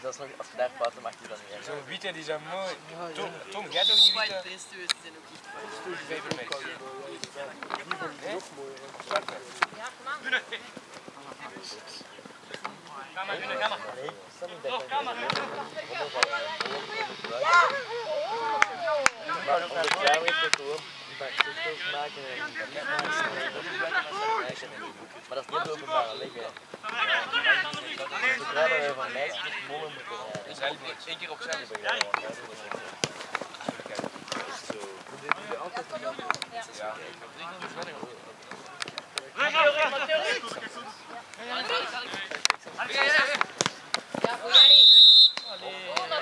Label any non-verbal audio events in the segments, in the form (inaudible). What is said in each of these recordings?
Dus dat is nog, als je daar fouten maakt, is dat niet erg. Zo'n witte die zijn mooi. Ja, Tom, ja. Tom, jij toch die witte? Presto's zijn ook echt ook Papermix. al, ja, ja. Ga maar, ga maar. Maar de heeft het foto's maken en Maar dat is niet openbare weg, hè. Zodra we van meisjes tot mollen moeten rijden. Dus eigenlijk één keer opzij. Ja.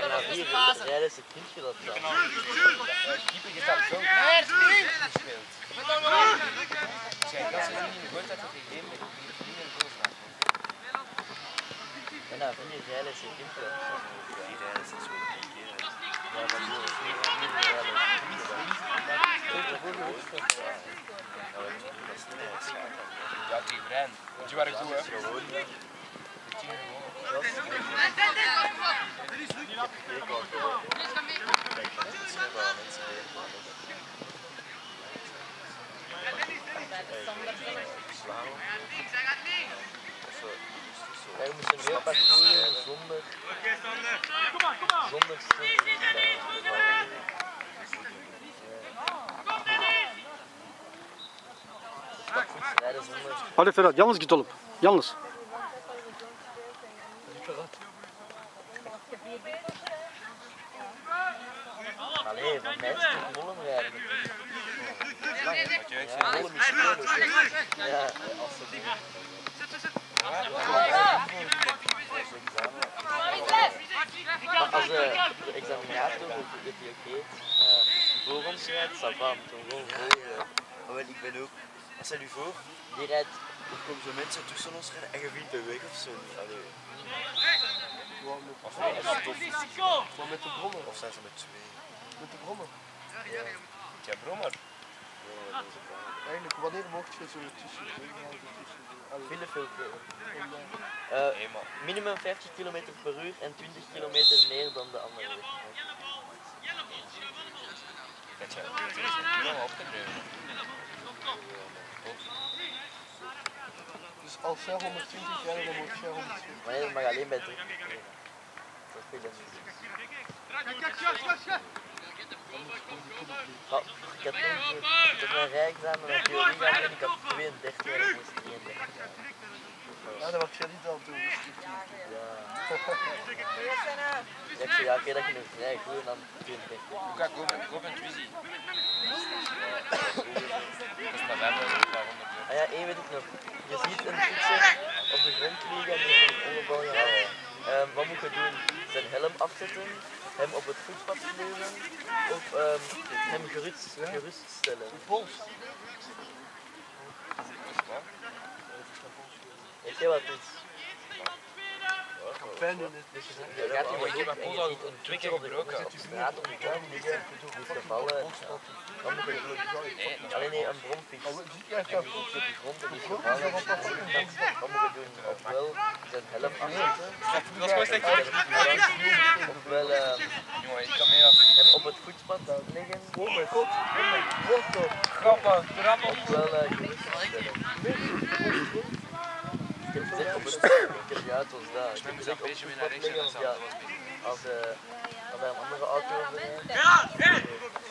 En na vier uur rijden ze kindje dat dan. Keeper gaat zo gespeeld. Kijk, als je niet in de goal had gegeven, dan je niet in de goal staan. En na vier uur rijden ze kindje dat dan. Die rijden ze zo een keer. Ja, maar die is vier uur rijden ze kindje Ja, die Brian. Die waren goed, hè? Hadi Ferhat, yalnız git oğlum. Yalnız. De examinator of de DTOG uh, voor ons rijdt, hem gewoon wel, ik ben ook, als hij nu voor, Die rijdt, er komen zo mensen tussen ons rijden en je vindt de weg of zo. Allee, of hij is tof, Maar met de brommer. of zijn ze met twee. Met de brommer. Ja, brommer. Eigenlijk, wanneer mocht je zo tussen de Veel veel eh, minimum 50 km per uur en 20 km meer dan de andere weg. Dat is helemaal op Dus als jij 120 rijdt, dan moet jij 120. Nee, maar alleen bij 3. Ik heb een rijexamen op en ik heb 32 en Ja, dat mag je niet al doen. Ja. Ik oké, dat je nog vrij goed Ah ja, één weet ik nog. Je ziet een fietser op de grond liggen en die een onderbouw eh, wat moet je doen? Zijn helm afzetten, hem op het voetpad sleuren of ehm, hem gerust, geruststellen. Pols. Weet wat? Pijn in het. Gaat een twee keer op de, op de grond liggen, die gevallen. Ja. Dan moet je Nee, Alleen nee, een bromfiets. Oh, zie je echt En die dat? ligt op de grond en die gevallen. Dan, dan moet je doen ofwel zijn helm afzetten, Dat gewoon slecht. ofwel eh, Jongen, ik kan meer af. hem op het voetpad leggen. Oh mijn god. Oh mijn god. toch. Grappen, grappen. Ofwel geruststellen. Was dat. Ik heb dat op het naar ja, als, uh, hij een andere auto. Ja,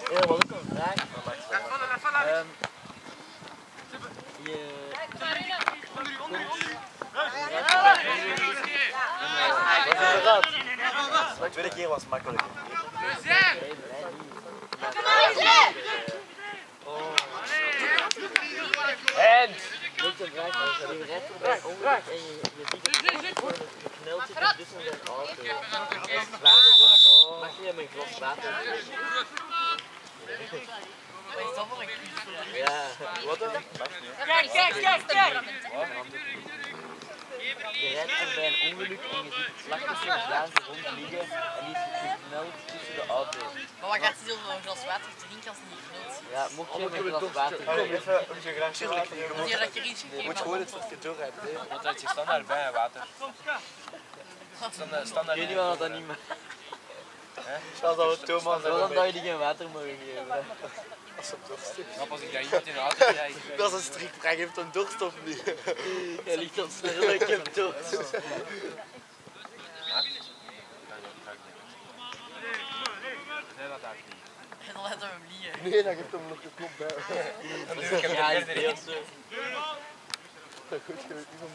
wat ook een vraag. Maar maakt het wel uit. Ehm, je Wat is er dat? De tweede keer was makkelijk. Lukt een vraag als je rijdt voorbij een ongeluk en je, je ziet het gewoon gekneld zitten tussen zijn auto. Dat is zwaar gewoon. Mag je hem een glas water geven? Ja, wat dan? Kijk, kijk, kijk, kijk! je rijdt echt bij een ongeluk en je ziet het slachtoffer slaan ze rondliggen en die is gekneld tussen de auto's. Maar wat gaat hij doen een glas water te drinken als hij niet groot is? Ja, mocht je met een glas water Allee, even een graagje water. Je Dat moet, je dat je moet gewoon het verkeerd doorrijden. hè. Want dat je standaard bij water. Standaard, standaard. Ik weet niet waarom dat niet mag. Zoals dat we Thomas hebben. dat je die geen water mogen geven? Als ze dorst als ik daar iemand in de auto rijd. Dat is een strikvraag, heeft een dorst of niet? Hij ligt op snel, ik heb (laughs) Nee, dat daar niet. En dan laten we hem liegen. Nee, dan geeft hem nog de knop bij. Dan doe ik hem Ja, de weet rit. zo. Goed, je weet niet van.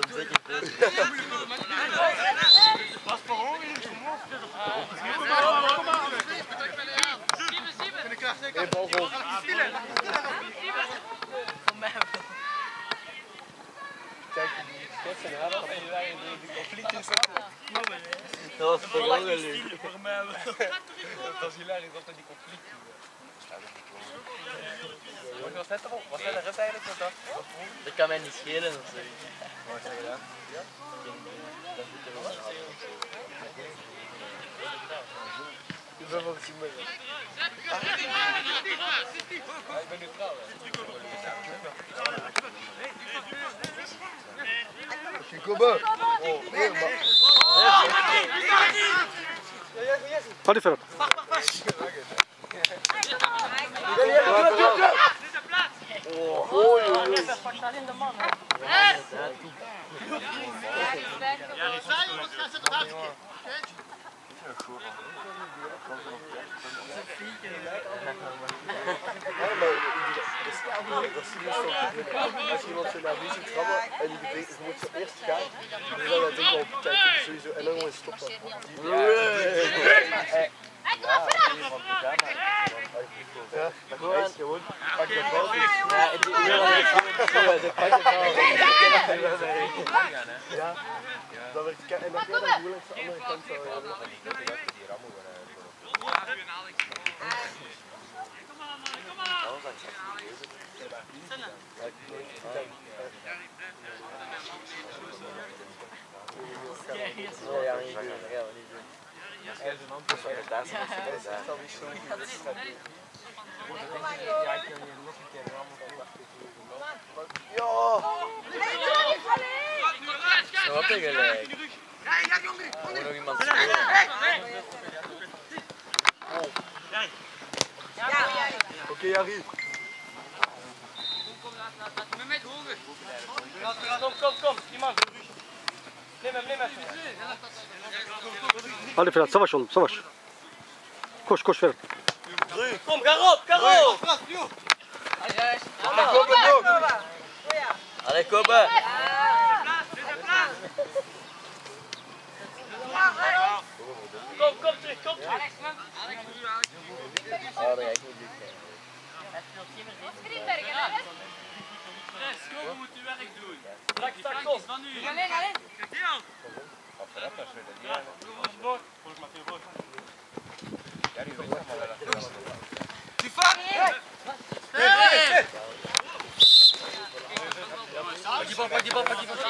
Kom zeker dood. Hé, bal vol. Van mij wel. Kijk, kijk zijn haar af. Dat was per ongeluk. Dat is hilarisch dat er die conflict Wat was net erop? Was net een rit eigenlijk? Wat dat? Dat kan mij niet schelen of zo. Wat zeg je dan? Dat moet er wel. Ik ben van gezien met ik ben. Gekomen. Oh, nee, maar. Ga niet verder. Oh, oei, oei, oei. Ja, maar die- dat dat is niet zo. Als je iemand zo naar wie ziet en die bedenkt, je moet zo eerst gaan, dan dat ding wel kijken, sowieso, en dan gewoon stoppen. Ja, dat Gewoon- gewoon, pak je bal, pak het al. ja, dat werkt en je de andere kant zo, ja. Ja, ja, niet doen. Ja, niet doen. Daar zijn we Dat is al niet zo goed. Ja, Zo had hij gelijk. Moet nog iemand spelen. oké, Jari. Kom, kom, kom. Iemand. Neem hem, neem hem. Hadi Ferhat savaş oğlum savaş. Koş koş Ferhat. Kom, ga op, ga op. Kom er nog. Allee, Kobe. Kom, kom terug, kom terug. Oh, dat ga ik niet lukken. Kom, moet uw werk doen. Strak, strak, kom. Alleen, alleen. Ja, die weet nog maar wel dat Pak die bal, pak die bal, pak die bal.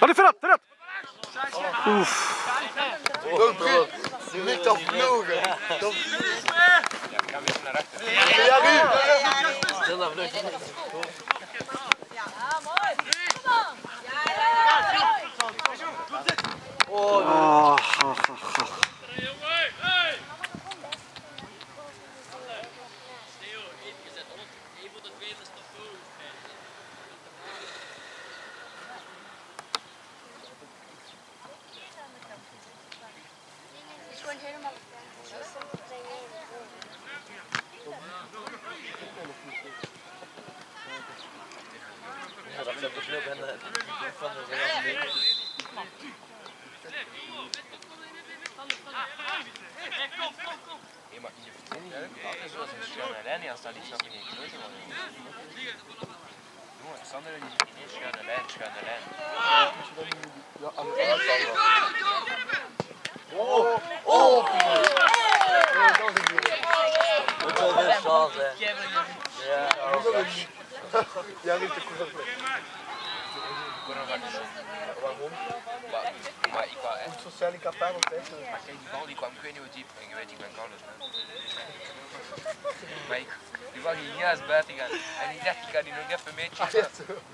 Hadi Ferhat Ferhat. Nog drie. Niet dat vlogen. Dat Ja, ik ga weer naar rechter. Je mag niet vertellen, zoals een schuine lijn, als dat niet zou geen keuze worden. Doe Sander, geen. Ja, aan Oh, oh! Dat is. Ja, maar, maar ik wou echt... Sociaal capabel zijn. Maar kijk, die bal die kwam ik weet niet hoe diep. En je weet, ik ben hè. Maar ik, die bal ging juist buiten gaan. En ik dacht, ik ga die nog even een beetje... Ah.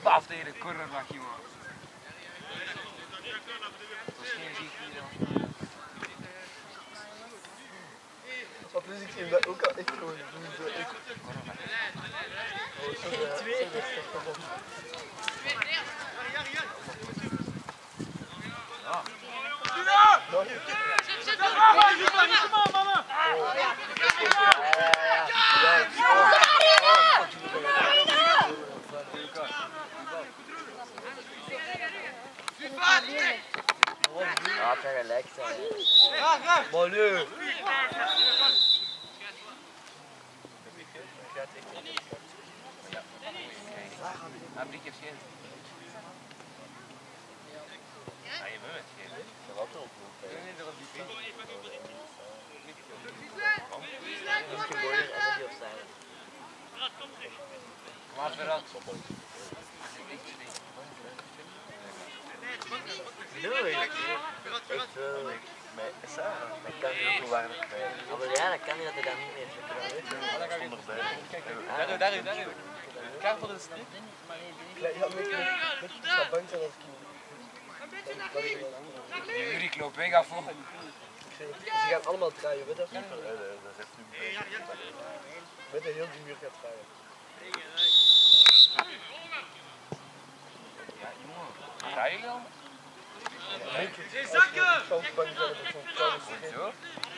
Paf tegen de cornervlag, jongen. Hier. Maar plus ik hem dat ook al echt gewoon doen. Zo echt. Oh, zo, ja. Zo, dat is toch wel- Nog een keer. Ja, het kan gelijk zijn. Maar nu. Blik heeft geen. Ja, je moet het geven. Nee, nee, dat was niet. Misschien mooier als het heel zijn. Maar vooruit. Wel. Met Sarah. Met kan je ook weinig bij. Maar ja, dat kan niet dat hij dat niet meer. Onderbij. Daar, daar, daar. Ja, dat als kind. Die Jurik loopt weg af voor. Ze gaan allemaal draaien, weet je? Dat is echt nu. Weet je, heel die muur gaat draaien. Ja, jongen. Je al? Zakken! Dat. Zo?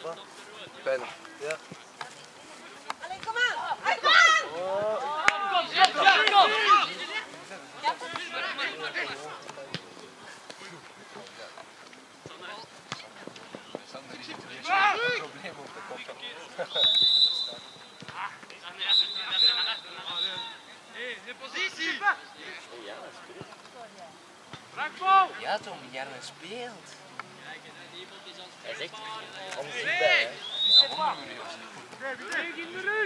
dan? Bijna. Ja. Allee, kom aan. Hey, kom aan. Sander is een probleem op de kop. Ja, Tom, Jarne speelt. Hij zegt onzichtbaar, hè. Is of zo?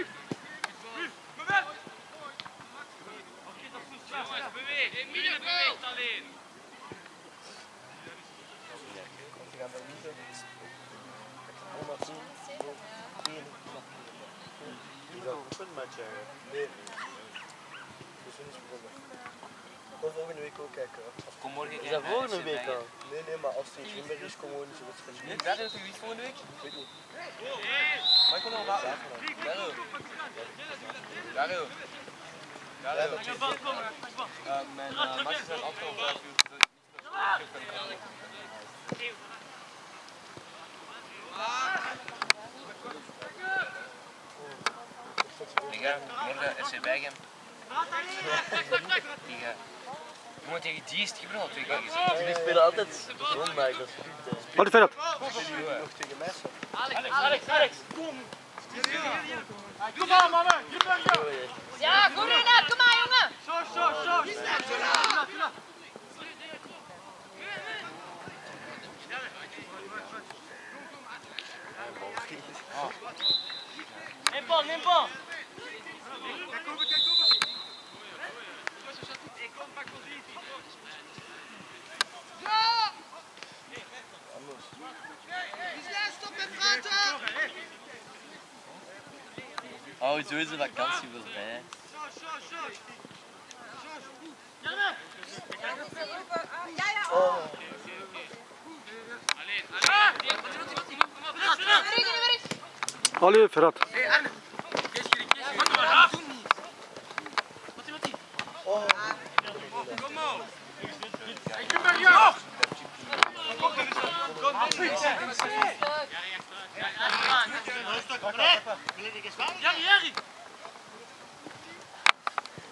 Ze gaan daar niet zo. Allemaal zien. Eén. Die ook een hebben. Dus is. Of volgende week ook kijken. Of kom morgen Is dat volgende week al? Nee, nee, maar als het in Grimberg is, komen we gewoon eens wat Nee, is wie volgende week? Ik weet niet. Maar ik wil nog. Ja, Daryl. dat is Uh, mijn uh, matches zijn altijd om 5 uur. ik gaan morgen SC. Gaan. Jongen, tegen die is het gebeurd al twee keer gezien. Jullie spelen altijd zondag, dat is goed. Allee, Ferhat. nog tegen mij. zo. Zo, hè. Ja, goed Renat. Kom aan, jongen. Neem bal, neem bal. Oh, zo is de vakantie voorbij. Ja, ja. Oh, Allee, Ferhat.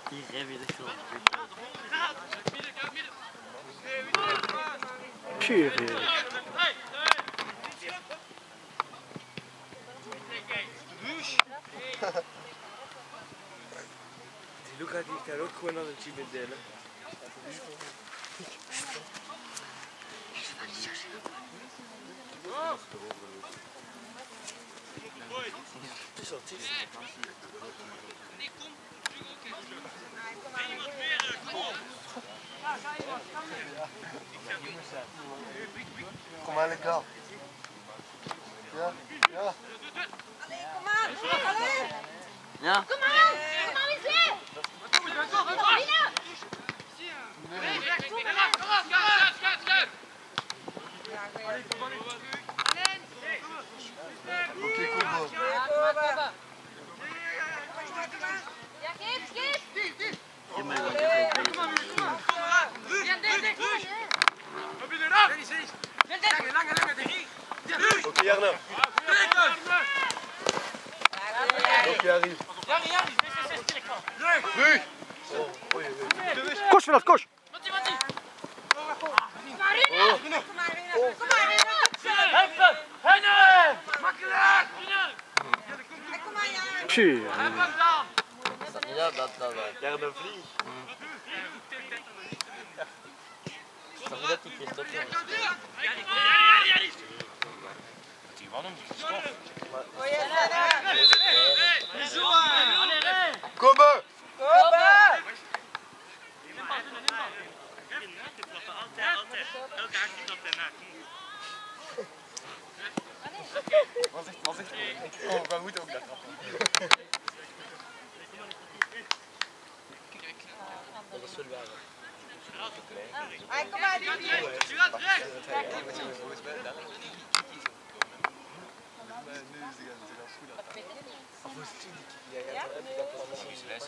Die rem je echt wel. Tjie. Die Luca die kan ook gewoon aan het team delen. Kom maar lekker ja. Allee, kom aan. Allee. Ja. Kom aan! Kom aan, eens weer! Binnen! Oké, kom maar. Ja, geef, geef! Je bent wel echt wel beter. Ja, dit, dit, dit. Oké, Jarno. Oké, Jari. Rug. Oh, oei, oei. Koos Vedat, koos. Kom maar, Rina. Kom maar, Rina. Hey, Kom maar. Ja, dat, dat wel. Jarno vlieg. Dat die keer niet? Die. Oh, yes, Anna. Kom maar. Kom maar. Oh, we moeten ook dat trappen. Dat is waar. Kom maar, Didi. Wie is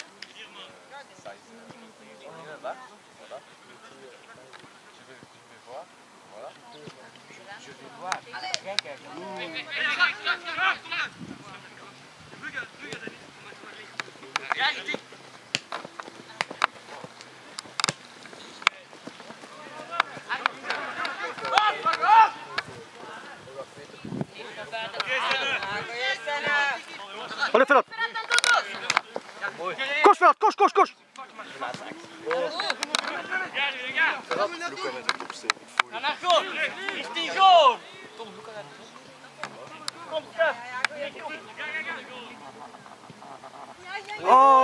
Ja, wat? Wat? Je veux, je veux voir? Voilà. Je veux voir. Kijk, kijk.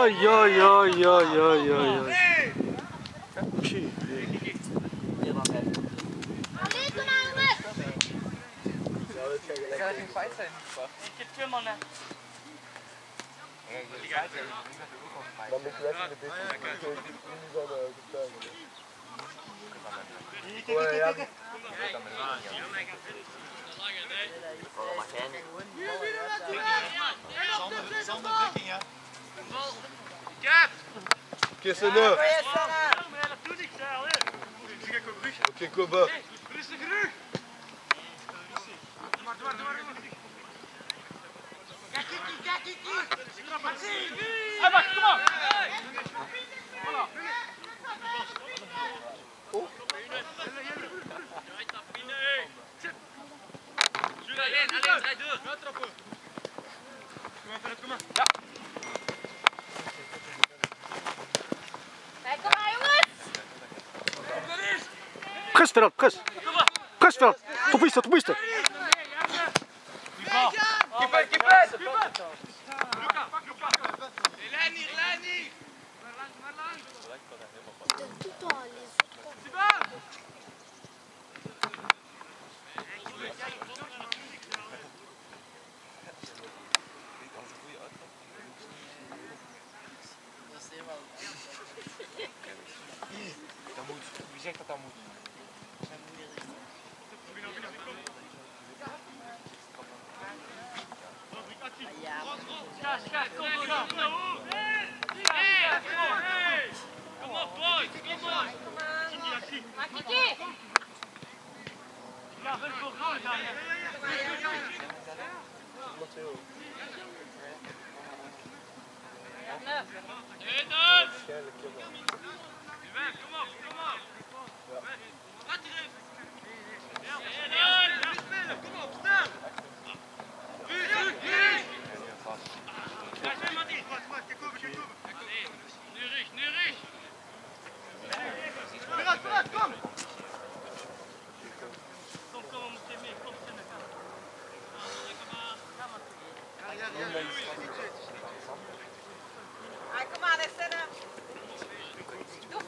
Oi, oi, oi, oi, oi, oi, oi. Tjie. Ja, ben ik weg in de bik. Ik kan het niet van de getuigen. Oh, ja, ja. Oh, maar jij niet. Kissen nu. Oh, yes, Anna. Oké, kom maar. Hey, Koş taraf, koş. Koş taraf. Topu iste, topu iste. Kom aan, is er een... Doe